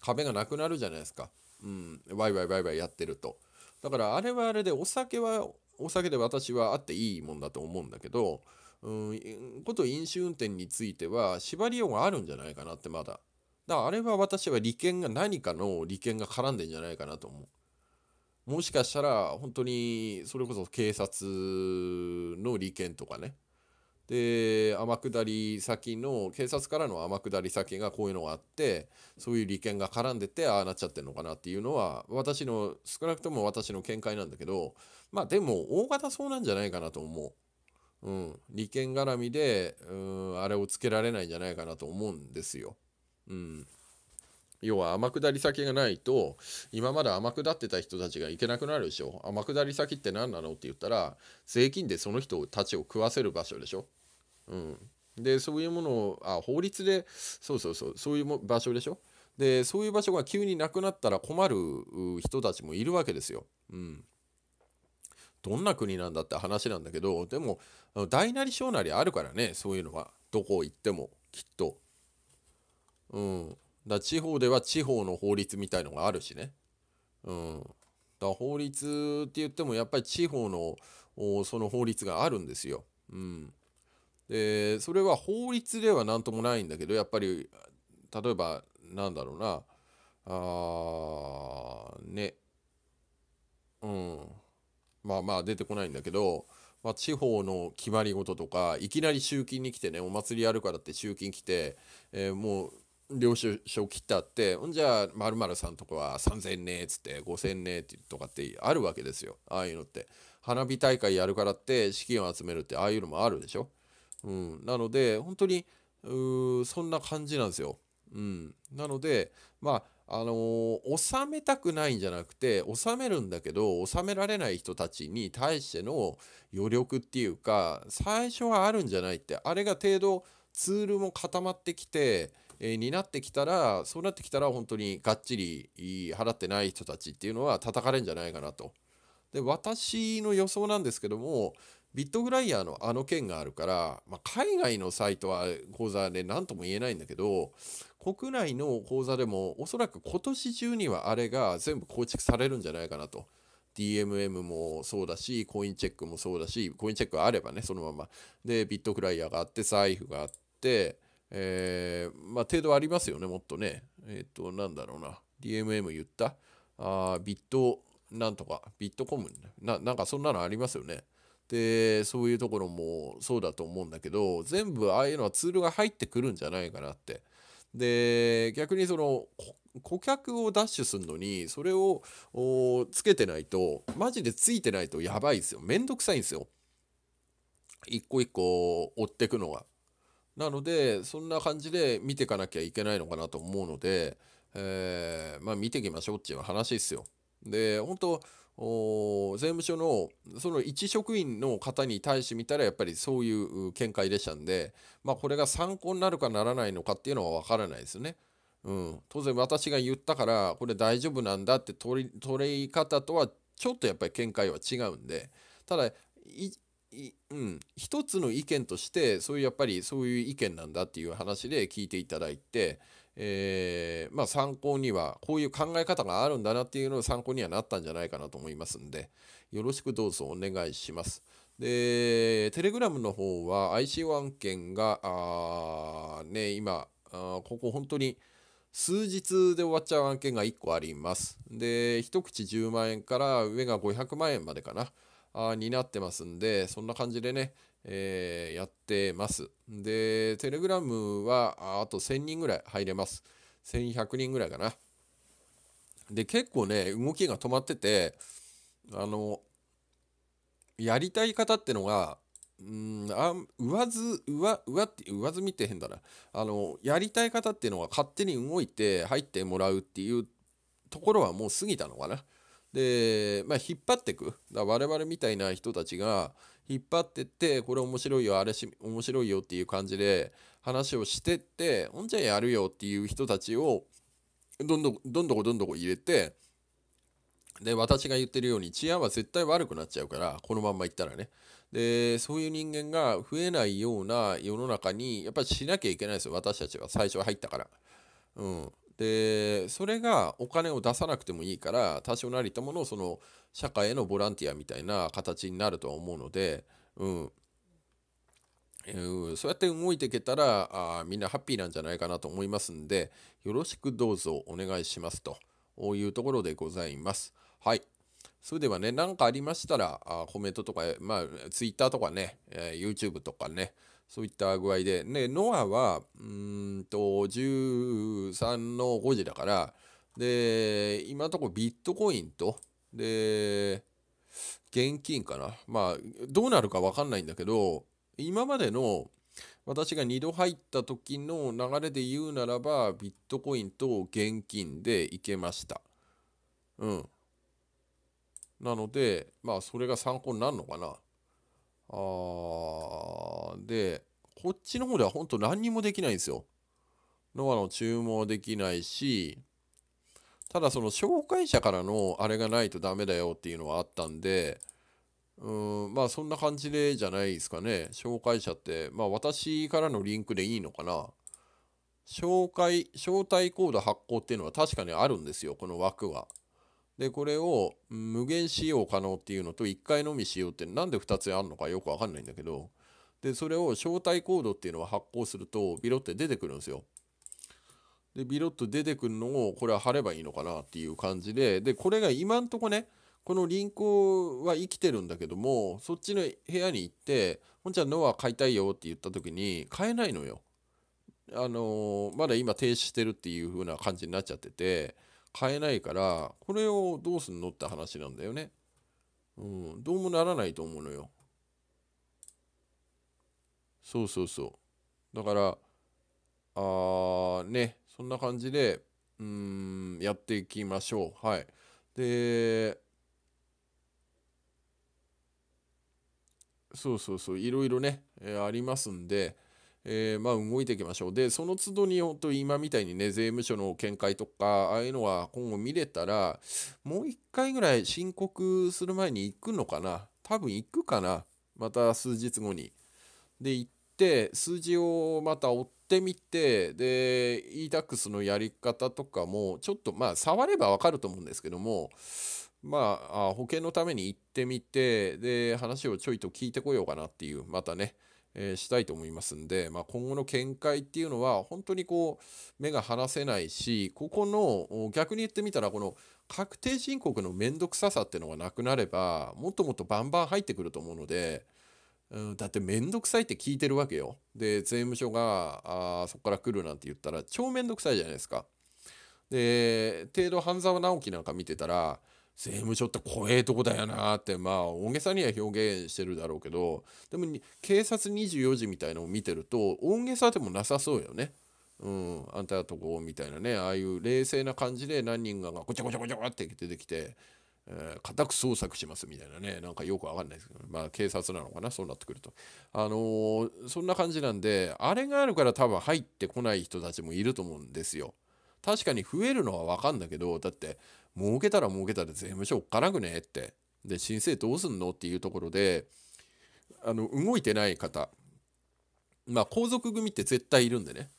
壁がなくなるじゃないですか。うん、ワイワイワイワイやってると。だからあれはあれでお酒はお酒で私はあっていいもんだと思うんだけど、うん、こと飲酒運転については縛りようがあるんじゃないかなってまだ。だからあれは私は利権が何かの利権が絡んでんじゃないかなと思う。もしかしたら本当にそれこそ警察の利権とかねで天下り先の警察からの天下り先がこういうのがあってそういう利権が絡んでてああなっちゃってるのかなっていうのは私の少なくとも私の見解なんだけどまあでも大型そうなんじゃないかなと思う。うん、利権絡みでうんあれをつけられないんじゃないかなと思うんですよ。うん、要は天下り先がないと今まで天下ってた人たちが行けなくなるでしょ。天下り先って何なのって言ったら税金でその人たちを食わせる場所でしょ、うん、でそういうものをあ法律でそうそうそうそういう場所でしょ。でそういう場所が急になくなったら困る人たちもいるわけですよ。うん、どんな国なんだって話なんだけどでも大なり小なりあるからねそういうのはどこ行ってもきっと。うん、だ地方では地方の法律みたいのがあるしね。うん。だ法律って言ってもやっぱり地方のその法律があるんですよ。うん。で、それは法律では何ともないんだけど、やっぱり、例えば、なんだろうな、あね、うん。まあまあ出てこないんだけど、まあ、地方の決まり事とかいきなり集金に来てねお祭りやるからって集金来て、えー、もう領収書切ってあってほんじゃあ〇〇さんとこは3,000ねっつって5,000ねってとかってあるわけですよ。ああいうのって。花火大会やるからって資金を集めるってああいうのもあるでしょ、うん、なので本当にそんな感じなんですよ、うん、なのでまああのー、収めたくないんじゃなくて収めるんだけど収められない人たちに対しての余力っていうか最初はあるんじゃないってあれが程度ツールも固まってきて、えー、になってきたらそうなってきたら本当にがっちり払ってない人たちっていうのは叩かれるんじゃないかなと。で私の予想なんですけどもビットフライヤーのあの件があるから、まあ、海外のサイトは講座で何とも言えないんだけど国内の講座でもおそらく今年中にはあれが全部構築されるんじゃないかなと。DMM もそうだし、コインチェックもそうだし、コインチェックがあればね、そのまま。で、ビットフライヤーがあって、財布があって、えー、まあ、程度ありますよね、もっとね。えっ、ー、と、なんだろうな。DMM 言った？あビットなんとか、ビットコム？な、なんかそんなのありますよね。で、そういうところもそうだと思うんだけど、全部ああいうのはツールが入ってくるんじゃないかなって。で、逆にその、顧客をダッシュするのに、それをつけてないと、マジでついてないとやばいですよ。めんどくさいんですよ。一個一個追ってくのが。なので、そんな感じで見ていかなきゃいけないのかなと思うので、えー、まあ見ていきましょうっていう話ですよ。で、本当税務署のその一職員の方に対して見たらやっぱりそういう見解でしたんで、まあ、これが参考になるかならないのかっていうのは分からないですね。うん、当然私が言ったからこれ大丈夫なんだって取り取り方とはちょっとやっぱり見解は違うんでただうん、一つの意見としてそういうやっぱりそういう意見なんだっていう話で聞いていただいて、えー、まあ、参考にはこういう考え方があるんだなっていうのを参考にはなったんじゃないかなと思いますんでよろしくどうぞお願いします。でテレグラムの方は ICO 案件があ、ね、今あここ本当に数日で終わっちゃう案件が1個あります。で一口10万円から上が500万円までかな。あになってますんで、そんな感じでね、えー、やってます。で、テレグラムはあと1000人ぐらい入れます。1100人ぐらいかな。で、結構ね、動きが止まってて、あの、やりたい方ってのが、うんあ上ず上上って上積みって変だなあのやりたい方っていうのは勝手に動いて入ってもらうっていうところはもう過ぎたのかなで、まあ、引っ張っていく。だ我々みたいな人たちが引っ張ってってこれ面白いよあれし面白いよっていう感じで話をしてってほんじゃやるよっていう人たちをどんどんどんどんどんどん入れてで私が言ってるように治安は絶対悪くなっちゃうからこのまんまいったらね。でそういう人間が増えないような世の中にやっぱりしなきゃいけないですよ私たちは。最初は入ったから。うん、でそれがお金を出さなくてもいいから多少なりとものその社会へのボランティアみたいな形になるとは思うので、うんえー、そうやって動いていけたらあみんなハッピーなんじゃないかなと思いますんでよろしくどうぞお願いしますというところでございます。はいそれではね、何かありましたら、あコメントとか、まあ、Twitter とかね、えー、YouTube とかね、そういった具合で、ね、ノアは、うんと、13の5時だから、で、今のところビットコインと、で、現金かな。まあ、どうなるか分かんないんだけど、今までの私が2度入った時の流れで言うならば、ビットコインと現金でいけました。うん。なので、まあ、それが参考になるのかな。あで、こっちの方では本当何にもできないんですよ。ノアの注文できないし、ただその紹介者からのあれがないとダメだよっていうのはあったんで、うん、まあそんな感じでじゃないですかね。紹介者って、まあ私からのリンクでいいのかな。紹介、招待コード発行っていうのは確かにあるんですよ、この枠は。で、これを無限使用可能っていうのと1回のみ使用ってなんで2つあるのかよくわかんないんだけど、で、それを招待コードっていうのを発行するとビロって出てくるんですよ。で、ビロッと出てくるのをこれは貼ればいいのかなっていう感じで、で、これが今んとこね、このリンクは生きてるんだけども、そっちの部屋に行って、ほんじゃんノア買いたいよって言った時に買えないのよ。あのー、まだ今停止してるっていう風な感じになっちゃってて、買えないからこれをどうすんのって話なんだよね。うん、どうもならないと思うのよ。そうそうそう。だから、あーね、そんな感じで、うんやっていきましょうはいでそうそうそういろいろね、えー、ありますんで、えー、まあ動いていきましょう。で、その都度に本当今みたいにね、税務署の見解とか、ああいうのは今後見れたら、もう一回ぐらい申告する前に行くのかな？多分行くかな？また数日後に。で、行って、数字をまた追ってみて、で、e-tax のやり方とかも、ちょっとまあ、触ればわかると思うんですけども、まあ、保険のために行ってみて、で、話をちょいと聞いてこようかなっていう、またね、えー、したいと思いますんで、まあ、今後の見解っていうのは本当にこう目が離せないしここの逆に言ってみたらこの確定申告の面倒くささっていうのがなくなればもっともっとバンバン入ってくると思うので、うん、だって面倒くさいって聞いてるわけよ。で税務署があそこから来るなんて言ったら超面倒くさいじゃないですか。で程度半沢直樹なんか見てたら税務署って怖えとこだよなってまあ大げさには表現してるだろうけどでも警察24時みたいのを見てると大げさでもなさそうよね。うん、あんたとこみたいなね。ああいう冷静な感じで何人かがごちゃごちゃごちゃって出てきて、えー、家宅捜索しますみたいなね。なんかよくわかんないですけどまあ警察なのかな？そうなってくると。あのー、そんな感じなんであれがあるから多分入ってこない人たちもいると思うんですよ。確かに増えるのはわかんだけどだって儲けたら儲けたら税務署おっかなくねって。で、申請どうすんのっていうところで、あの、動いてない方、まあ、皇族組って絶対いるんでね。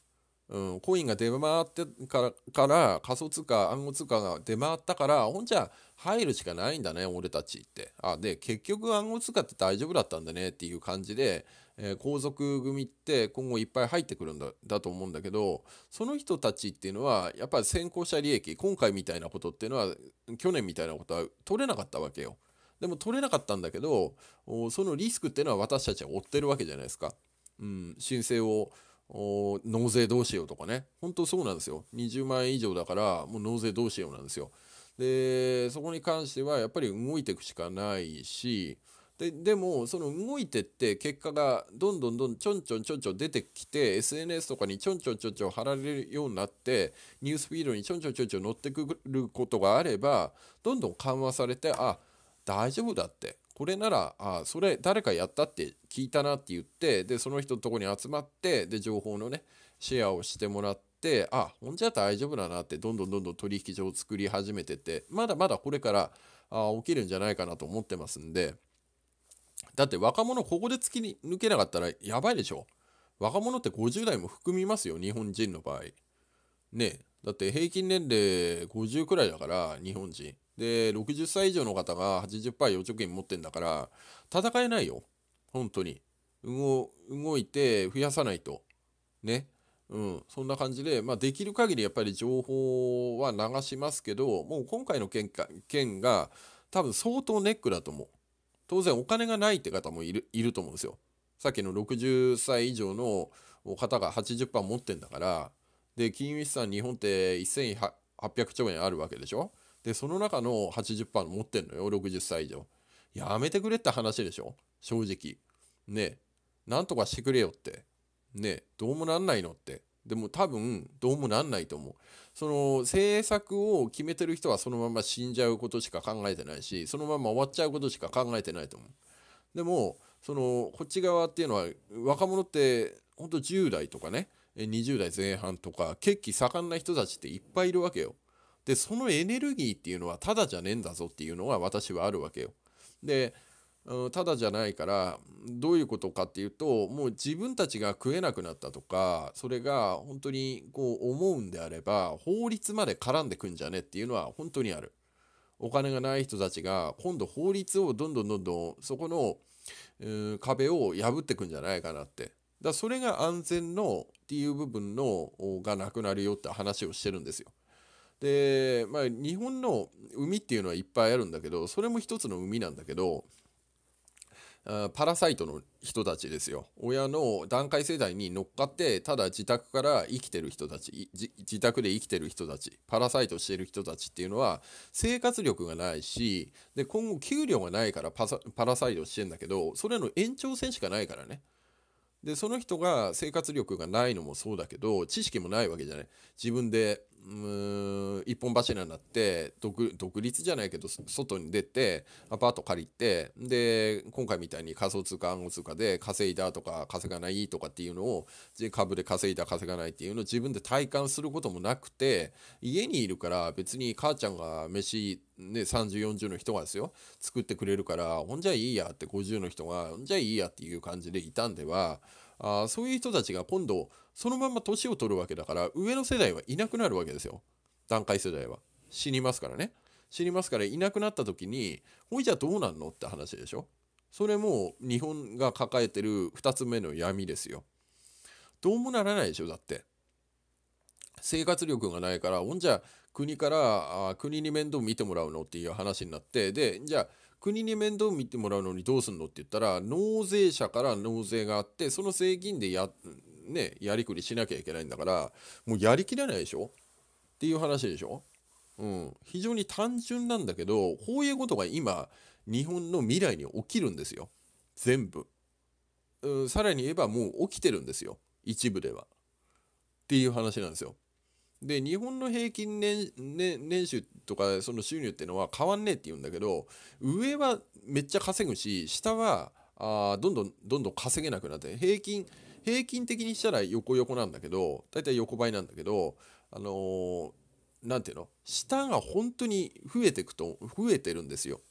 うん、コインが出回ってからから仮想通貨暗号通貨が出回ったからほんじゃ入るしかないんだね俺たちってあで結局暗号通貨って大丈夫だったんだねっていう感じでえー、皇族組って今後いっぱい入ってくるんだだと思うんだけどその人たちっていうのはやっぱり先行者利益今回みたいなことっていうのは去年みたいなことは取れなかったわけよ。でも取れなかったんだけどそのリスクっていうのは私たちは負ってるわけじゃないですか。うん、申請を納税どうしようとかね本当そうなんですよ20万円以上だからもう納税どうしようなんですよでそこに関してはやっぱり動いていくしかないしででもその動いてって結果がどんどんどんちょんちょんちょんちょん出てきて SNS とかにちょんちょんちょんちょん貼られるようになってニュースフィードにちょんちょんちょんちょん乗ってくることがあればどんどん緩和されてあ大丈夫だってこれならあそれ誰かやったって聞いたなって言ってでその人のところに集まってで情報のねシェアをしてもらってあほんじゃ大丈夫だなってどんどんどんどん取引所を作り始めててまだまだこれからあ起きるんじゃないかなと思ってますんで。だって若者ここで突き抜けなかったらやばいでしょ。若者って50代も含みますよ日本人の場合。ねだって平均年齢50くらいだから日本人。で60歳以上の方が80%預貯金持ってんだから戦えないよ。本当に。動動いて増やさないと。ね。うん。そんな感じで、まあ、できる限りやっぱり情報は流しますけどもう今回の件か件が多分相当ネックだと思う。当然お金がないって方もいるいると思うんですよ。さっきの60歳以上の方が80%持ってんだからで金融資産日本って1800兆円あるわけでしょ？でその中の80%持ってんのよ60歳以上。やめてくれって話でしょ？正直。ねなんとかしてくれよって。ねどうもなんないのって。でも多分どうもなんないと思う。その政策を決めてる人はそのまま死んじゃうことしか考えてないしそのまま終わっちゃうことしか考えてないと思う。でもそのこっち側っていうのは若者ってほんと10代とかね20代前半とか血気盛んな人たちっていっぱいいるわけよ。でそのエネルギーっていうのはただじゃねえんだぞっていうのが私はあるわけよ。でただじゃないからどういうことかっていうともう自分たちが食えなくなったとかそれが本当にこう思うんであれば法律まで絡んでくんじゃねっていうのは本当にある。お金がない人たちが今度法律をどんどんどんどんそこの、壁を破ってくんじゃないかなって。だそれが安全のっていう部分のがなくなるよって話をしてるんですよ。でまあ日本の海っていうのはいっぱいあるんだけどそれも一つの海なんだけどパラサイトの人たちですよ。親の段階世代に乗っかってただ自宅から生きてる人たち自宅で生きてる人たちパラサイトしてる人たちっていうのは生活力がないしで今後給料がないからパラサイトしてんだけどそれの延長線しかないからね。でその人が生活力がないのもそうだけど知識もないわけじゃない。自分でうん一本柱になって独立じゃないけど外に出てアパート借りてで今回みたいに仮想通貨暗号通貨で稼いだとか稼がないとかっていうのを株で稼いだ稼がないっていうのを自分で体感することもなくて家にいるから別に母ちゃんが飯ね3040の人がですよ作ってくれるからほんじゃいいやって50の人がほんじゃいいやっていう感じでいたんではあそういう人たちが今度そのまま年を取るわけだから上の世代はいなくなるわけですよ。段階世代は。死にますからね。死にますからいなくなった時にほいじゃどうなんのって話でしょ。それも日本が抱えてる2つ目の闇ですよ。どうもならないでしょだって。生活力がないからほんじゃ国からあ国に面倒見てもらうのっていう話になってでじゃあ国に面倒見てもらうのにどうすんのって言ったら納税者から納税があってその税金でや,、ね、やりくりしなきゃいけないんだからもうやりきれないでしょ？っていう話でしょ、うん、非常に単純なんだけどこういうことが今日本の未来に起きるんですよ。全部、うん、さらに言えばもう起きてるんですよ。一部では。っていう話なんですよ。で日本の平均年,、年収とかその収入っていうのは変わんねえって言うんだけど上はめっちゃ稼ぐし下はあどんどんどんどん稼げなくなって平均平均的にしたら横横なんだけど大体横ばいなんだけどあのー、なんていうの？下が本当に増えていくと増えてるんですよ。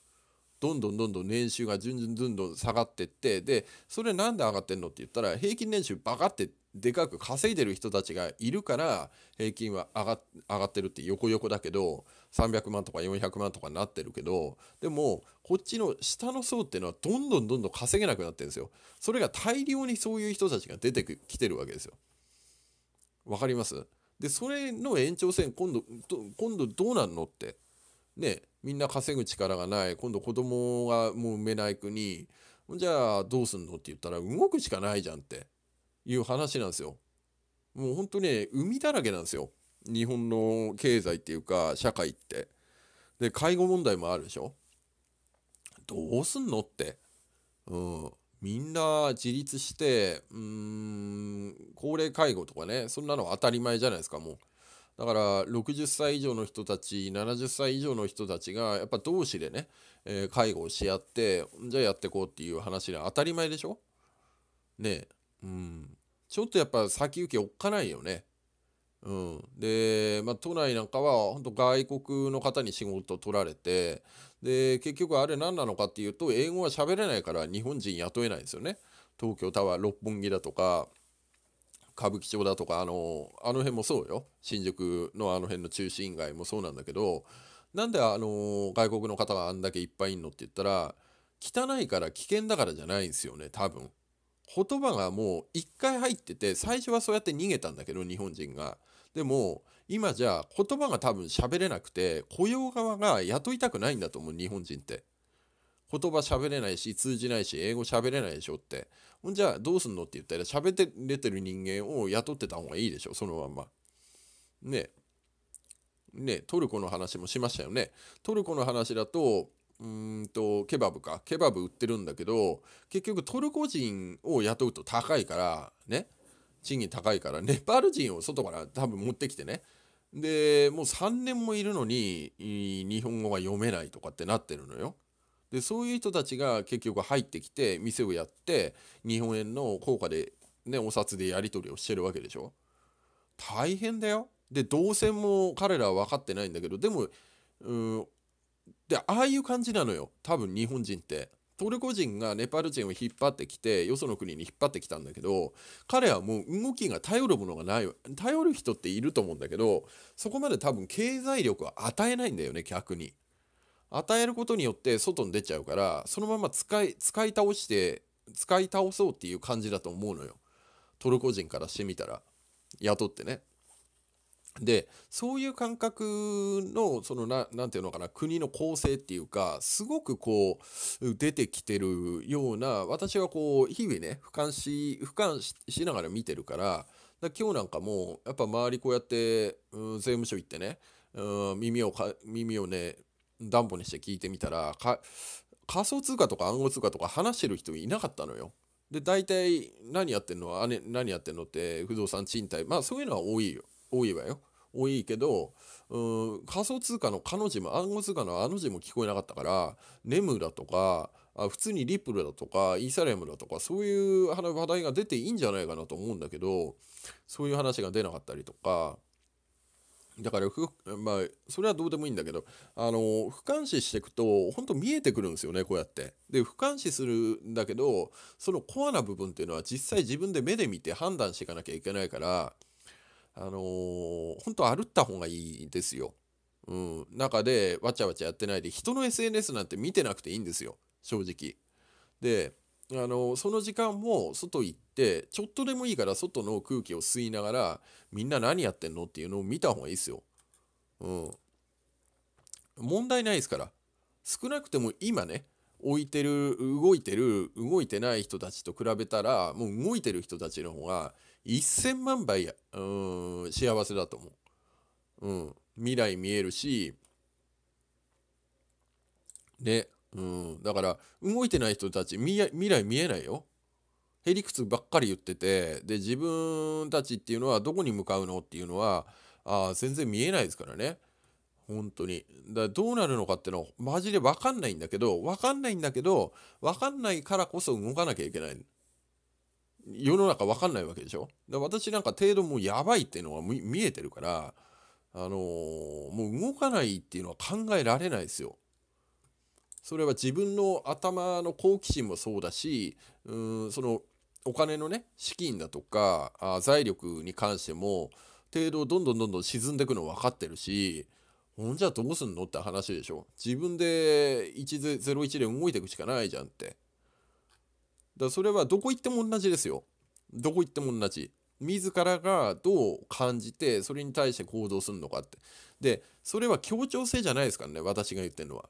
どんどんどんどん年収が順々どんどん下がってってでそれなんで上がってんのって言ったら平均年収バカってでかく稼いでる人たちがいるから平均は上が上がってるって横横だけど300万とか400万とかになってるけどでもこっちの下の層っていうのはどんどんどんどん稼げなくなってるんですよ。それが大量にそういう人たちが出てきてるわけですよ。わかります？でそれの延長線今度今度どうなんのって。ねみんな稼ぐ力がない。今度子供がもう産めない国。じゃあどうすんのって言ったら動くしかないじゃんって。いう話なんですよ。もう本当ね海だらけなんですよ日本の経済っていうか社会って。で介護問題もあるでしょどうすんのって。うん、みんな自立してうーん高齢介護とかねそんなの当たり前じゃないですかもう。だから60歳以上の人たち70歳以上の人たちがやっぱ同士でね、えー、介護をし合ってじゃあやっていこうっていう話で当たり前でしょねえうんちょっとやっぱ先行きおっかないよね。うん、で、まあ、都内なんかは本当外国の方に仕事取られてで結局あれ何なのかっていうと英語は喋れないから日本人雇えないですよね。東京タワー六本木だとか歌舞伎町だとかあのあの辺もそうよ新宿のあの辺の中心街もそうなんだけどなんであの外国の方があんだけいっぱいいんのって言ったら汚いから危険だからじゃないんですよね多分言葉がもう一回入ってて最初はそうやって逃げたんだけど日本人が。でも今じゃあ言葉が多分喋れなくて雇用側が雇いたくないんだと思う日本人って。言葉喋れないし通じないし英語喋れないでしょって。ほんじゃあどうすんのって言ったら喋って出てる人間を雇ってた方がいいでしょそのまんま。ね。ねトルコの話もしましたよね。トルコの話だとうんとケバブか。ケバブ売ってるんだけど結局トルコ人を雇うと高いからね。賃金高いからネパール人を外から多分持ってきてね。でもう3年もいるのに日本語が読めないとかってなってるのよ。でそういう人たちが結局入ってきて店をやって日本円の効果でねお札でやり取りをしてるわけでしょ。大変だよ。で動線も彼らは分かってないんだけどでもうんでああいう感じなのよ。多分日本人って。トルコ人がネパール人を引っ張ってきてよその国に引っ張ってきたんだけど彼はもう動きが頼るものがない頼る人っていると思うんだけどそこまで多分経済力は与えないんだよね逆に。与えることによって外に出ちゃうからそのまま使い使い倒して使い倒そうっていう感じだと思うのよ。トルコ人からしてみたら。雇ってね。でそういう感覚のそのななていうのかな国の構成っていうかすごくこう出てきてるような私はこう日々ね俯瞰し俯瞰しながら見てるからだ今日なんかもやっぱ周りこうやって、うん、税務署行ってね、うん、耳をか耳をね担保にして聞いてみたら仮想通貨とか暗号通貨とか話してる人いなかったのよ。で大体何やってんの？あれ何やってんのって不動産賃貸。まあそういうのは多いよ。多いわよ。多いけどうん仮想通貨の彼女も暗号通貨のあの字も聞こえなかったからネムだとかあ普通にリップルだとかイーサリアムだとかそういう話題が出ていいんじゃないかなと思うんだけどそういう話が出なかったりとか。だからふまあそれはどうでもいいんだけどあの俯瞰視していくと本当見えてくるんですよねこうやって。で俯瞰視するんだけどそのコアな部分っていうのは実際自分で目で見て判断していかなきゃいけないからあのー、本当歩った方がいいですよ。うん、中でわちゃわちゃやってないで人の SNS なんて見てなくていいんですよ正直。であのその時間も外行ってちょっとでもいいから外の空気を吸いながらみんな何やってんのっていうのを見た方がいいですよ。うん。問題ないですから少なくとも今ね置いてる動いてる動いてない人たちと比べたらもう動いてる人たちの方が1000万倍や。うん幸せだと思う。うん、未来見えるし。ねうん、だから動いてない人たち未来見えないよ。へりくつばっかり言っててで自分たちっていうのはどこに向かうのっていうのはあ全然見えないですからね。本当に。だどうなるのかっていうのはマジで分かんないんだけど分かんないんだけど分かんないからこそ動かなきゃいけない。世の中分かんないわけでしょ？だ私なんか程度もうやばいっていうのは見えてるからあのー、もう動かないっていうのは考えられないですよ。それは自分の頭の好奇心もそうだしうんそのお金のね資金だとかあ財力に関しても程度どんどんどんどん沈んでくの分かってるしほんじゃあどうすんのって話でしょ？自分で101で動いていくしかないじゃんって。だそれはどこ行っても同じですよどこ行っても同じ自らがどう感じてそれに対して行動するのかってでそれは協調性じゃないですからね私が言ってるのは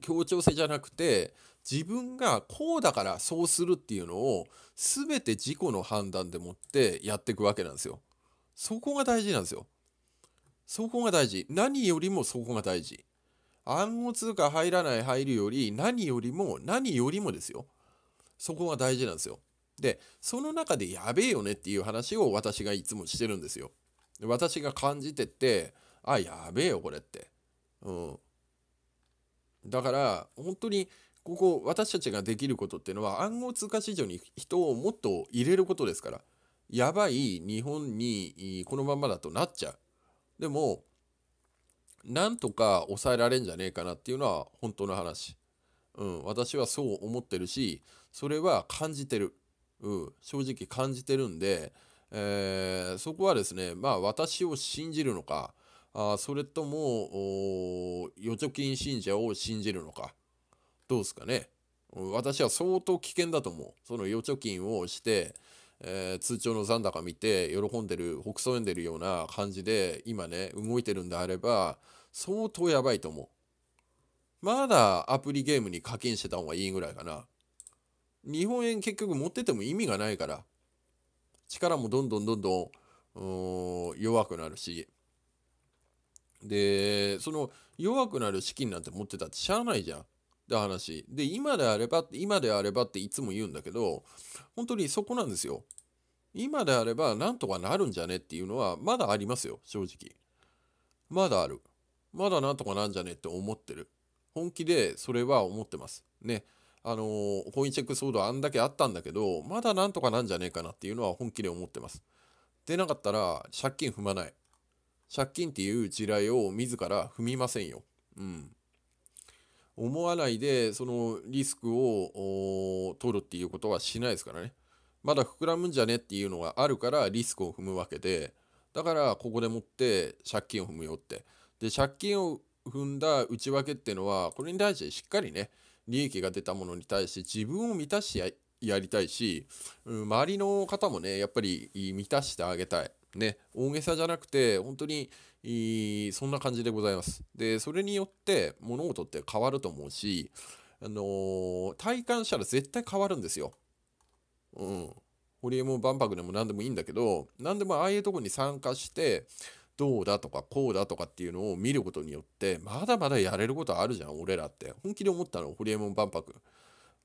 協調性じゃなくて自分がこうだからそうするっていうのを全て自己の判断でもってやっていくわけなんですよ。そこが大事なんですよ。そこが大事。何よりもそこが大事。暗号通貨入らない入るより何よりも何よりもですよ。そこが大事なんですよ。で、その中でやべえよねっていう話を私がいつもしてるんですよ。私が感じてって、あ、やべえよこれって。うん。だから本当にここ私たちができることっていうのは暗号通貨市場に人をもっと入れることですからやばい日本にこのままだとなっちゃうでもなんとか抑えられんじゃねえかなっていうのは本当の話うん私はそう思ってるしそれは感じてる。うん正直感じてるんで、えー、そこはですねまあ私を信じるのかあそれとも預貯金信者を信じるのかどうですかね。私は相当危険だと思う。その預貯金をして、えー、通帳の残高見て喜んでる北総んでるような感じで今ね動いてるんであれば相当やばいと思う。まだアプリゲームに課金してた方がいいぐらいかな。日本円結局持ってても意味がないから。力もどんどんどんどん弱くなるし。でその弱くなる資金なんて持ってたってしゃあないじゃん。って話。で今であればって今であればっていつも言うんだけど本当にそこなんですよ。今であればなんとかなるんじゃねっていうのはまだありますよ正直。まだある。まだなんとかなんじゃねって思ってる。本気でそれは思ってますねあのー、コインチェック騒動あんだけあったんだけどまだなんとかなんじゃねえかなっていうのは本気で思ってますでなかったら借金踏まない借金っていう地雷を自ら踏みませんよ。うん。思わないでそのリスクを取るっていうことはしないですからね。まだ膨らむんじゃねっていうのがあるからリスクを踏むわけで、だからここでもって借金を踏むよって。で、借金を踏んだ内訳っていうのは、これに対してしっかりね、利益が出たものに対して自分を満たしてやりたいし、うん、周りの方もね、やっぱり満たしてあげたい。ね、大げさじゃなくて、本当にそんな感じでございます。で、それによって物事って変わると思うし、あのー、体感したら絶対変わるんですよ。うん。ホリエモン万博でも何でもいいんだけど、何でもああいうとこに参加して、どうだとかこうだとかっていうのを見ることによって、まだまだやれることあるじゃん、俺らって。本気で思ったの、ホリエモン万博。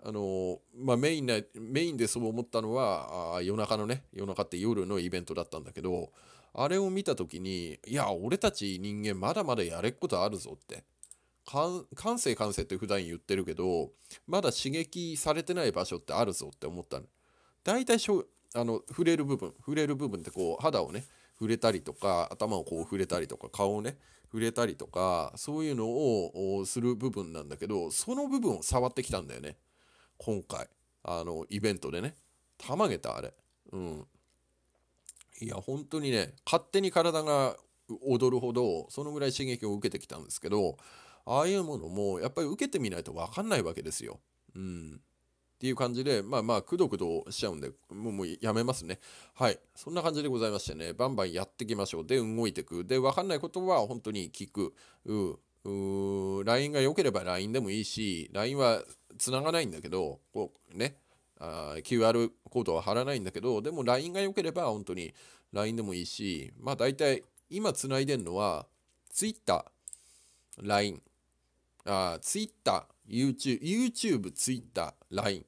あのまあ、メインなメインでそう思ったのはあ夜中のね夜中って夜のイベントだったんだけどあれを見た時にいや俺たち人間まだまだやれっことあるぞって感性感性って普段言ってるけどまだ刺激されてない場所ってあるぞって思ったの大体しょあの触れる部分触れる部分ってこう肌をね触れたりとか頭をこう触れたりとか顔をね触れたりとかそういうのをする部分なんだけどその部分を触ってきたんだよね。今回。あのイベントでね。たまげたあれ。うん。いや本当にね勝手に体が踊るほどそのぐらい刺激を受けてきたんですけどああいうものもやっぱり受けてみないと分かんないわけですよ。うん、っていう感じでまあまあくどくどしちゃうんでもうもうやめますね。はい。そんな感じでございましてねバンバンやっていきましょう。で動いていく。で分かんないことは本当に聞く。う LINE が良ければ LINE でもいいし LINE はつながないんだけどこうね。あ QR コードは貼らないんだけどでも LINE が良ければ本当に LINE でもいいしまあ大体今つないでるのは Twitter、LINE、Twitter、YouTube、YouTube、Twitter、LINE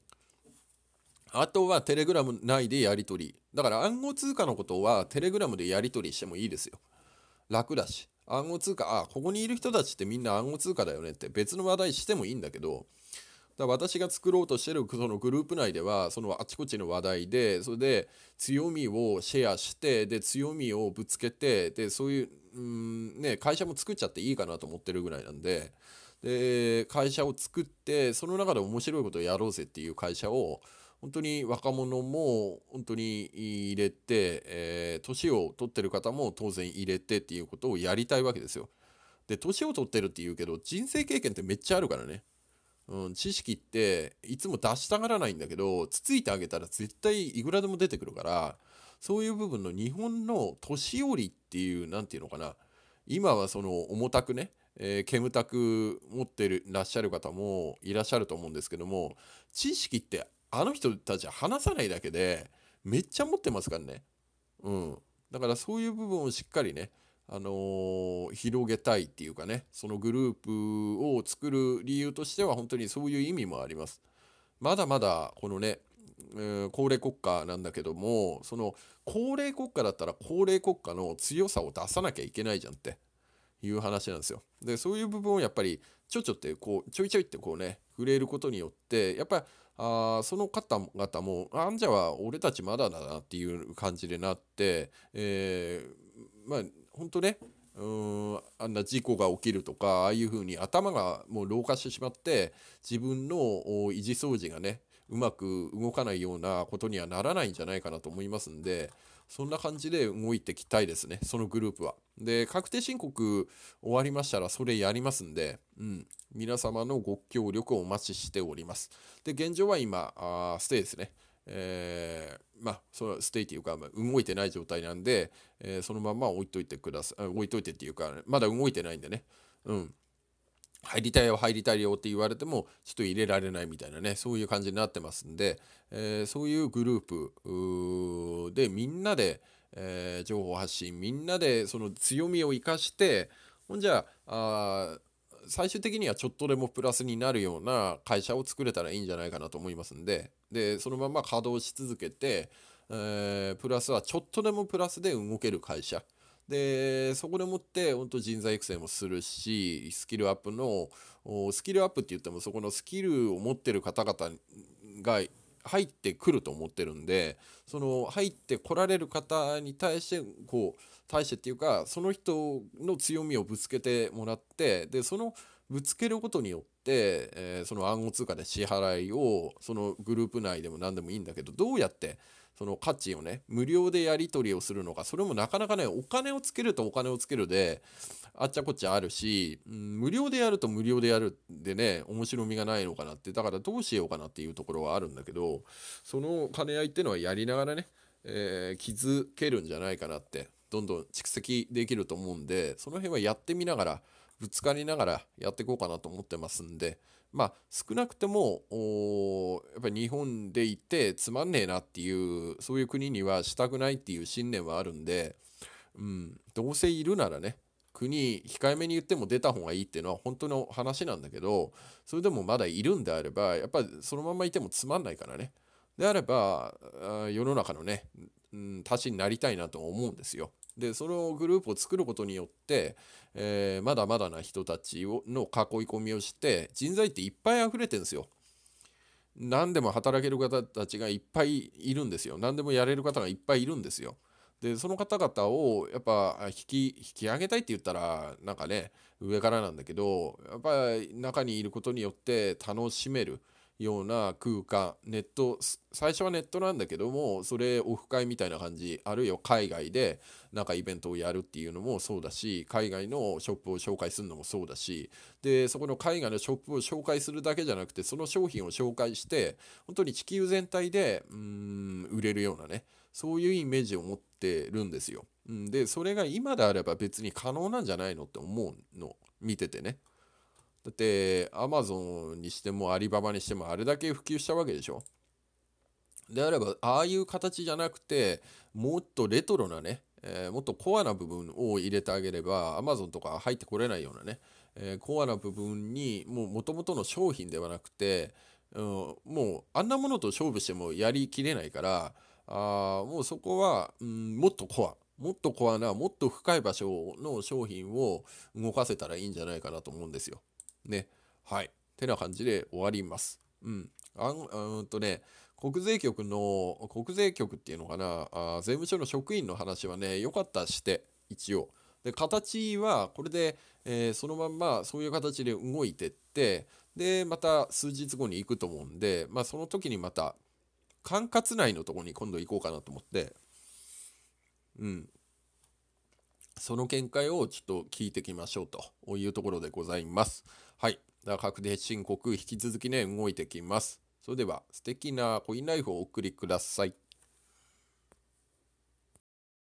あとはテレグラム内でやり取り。だから暗号通貨のことはテレグラムでやり取りしてもいいですよ。楽だし。暗号通貨あここにいる人たちってみんな暗号通貨だよねって別の話題してもいいんだけど。だ私が作ろうとしてるそのグループ内ではそのあちこちの話題でそれで強みをシェアしてで強みをぶつけてでそういううんね会社も作っちゃっていいかなと思ってるぐらいなんで。で会社を作ってその中で面白いことをやろうぜっていう会社を本当に若者も本当に入れて、えー、年を取ってる方も当然入れてっていうことをやりたいわけですよ。で年を取ってるっていうけど人生経験ってめっちゃあるからね。うん、知識っていつも出したがらないんだけどつついてあげたら絶対いくらでも出てくるからそういう部分の日本の年寄りっていう何て言うのかな今はその重たくね、えー、煙たく持ってるらっしゃる方もいらっしゃると思うんですけども知識ってあの人たちは話さないだけでめっちゃ持ってますからね。うん、だからそういう部分をしっかりねあのー、広げたいっていうかねそのグループを作る理由としては本当にそういう意味もあります。まだまだこのね、高齢国家なんだけどもその高齢国家だったら高齢国家の強さを出さなきゃいけないじゃんっていう話なんですよ。でそういう部分をやっぱりちょちょってこうちょいちょいってこうね触れることによってやっぱりあその方々もあんじゃは俺たちまだだなっていう感じでなって、えー、まあ本当ねうんあんな事故が起きるとかああいうふうに頭がもう老化してしまって自分の維持掃除がねうまく動かないようなことにはならないんじゃないかなと思いますんでそんな感じで動いていきたいですねそのグループは。で確定申告終わりましたらそれやりますんで、うん、皆様のご協力をお待ちしております。で現状は今あステイですね。えー、まあそのステイっていうか、動いてない状態なんで、えー、そのまま置いといてください置いといてっていうかまだ動いてないんでねうん入りたいよ入りたいよって言われてもちょっと入れられないみたいなねそういう感じになってますんで、えー、そういうグループでみんなで、えー、情報発信みんなでその強みを生かしてほんじゃあ最終的にはちょっとでもプラスになるような会社を作れたらいいんじゃないかなと思いますんででそのまま稼働し続けて、えー、プラスはちょっとでもプラスで動ける会社でそこでもって本当人材育成もするしスキルアップのスキルアップって言ってもそこのスキルを持ってる方々が入ってくると思ってるんでその入ってこられる方に対してこう対してっていうかその人の強みをぶつけてもらってでそのぶつけることによって、えー、その暗号通貨で支払いをそのグループ内でも何でもいいんだけどどうやってその価値をね無料でやり取りをするのかそれもなかなかねお金をつけるとお金をつけるであっちゃこっちゃあるし、うん、無料でやると無料でやるでね面白みがないのかなってだからどうしようかなっていうところはあるんだけどその兼ね合いっていうのはやりながらね、えー、気づけるんじゃないかなってどんどん蓄積できると思うんでその辺はやってみながらぶつかりながらやっていこうかなと思ってますんでまあ少なくてもやっぱり日本で行ってつまんねえなっていうそういう国にはしたくないっていう信念はあるんで、うん、どうせいるならね国控えめに言っても出た方がいいっていうのは本当の話なんだけどそれでもまだいるんであればやっぱりそのままいてもつまんないからね。であれば世の中のね、うん、足しになりたいなと思うんですよ。でそのグループを作ることによって、えー、まだまだな人たちをの囲い込みをして人材っていっぱい溢れてるんですよ。何でも働ける方たちがいっぱいいるんですよ。何でもやれる方がいっぱいいるんですよ。でその方々をやっぱ引き引き上げたいって言ったらなんかね上からなんだけどやっぱり中にいることによって楽しめる。ような空間ネット最初はネットなんだけどもそれオフ会みたいな感じあるいは海外でなんかイベントをやるっていうのもそうだし海外のショップを紹介するのもそうだしでそこの海外のショップを紹介するだけじゃなくてその商品を紹介して本当に地球全体でうん売れるようなねそういうイメージを持ってるんですよ。でそれが今であれば別に可能なんじゃないのって思うの見ててね。だってアマゾンにしてもアリババにしてもあれだけ普及したわけでしょ？であればああいう形じゃなくてもっとレトロなね、えー、もっとコアな部分を入れてあげればアマゾンとか入ってこれないようなね、えー、コアな部分にもともとの商品ではなくて、うん、もうあんなものと勝負してもやりきれないからあもうそこは、うん、もっとコアもっとコアなもっと深い場所の商品を動かせたらいいんじゃないかなと思うんですよ。ね。はい。てな感じで終わります。うん。あんうんとね、国税局の、国税局っていうのかな、あ税務署の職員の話はね、よかったして、一応。で、形はこれで、えー、そのまんまそういう形で動いてって、で、また数日後に行くと思うんで、まあその時にまた、管轄内のとこに今度行こうかなと思って、うん。その見解をちょっと聞いてきましょうというところでございます。はい。だから確定申告引き続きね、動いてきます。それでは素敵なコインライフをお送りください。